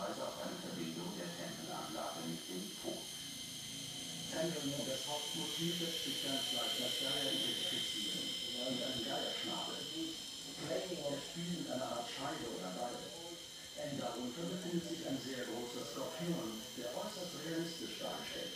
Hinweise auf eine Verbindung der Tempelanlage mit nicht im Fokus. Tempelmond, das Hauptmotiv lässt sich ganz leicht als Geier identifizieren, oder mit einem Geierschnabel. Klänge und Spielen eine Art Scheide oder Beide. Eng darunter befindet sich ein sehr großer Skorpion, der äußerst realistisch dargestellt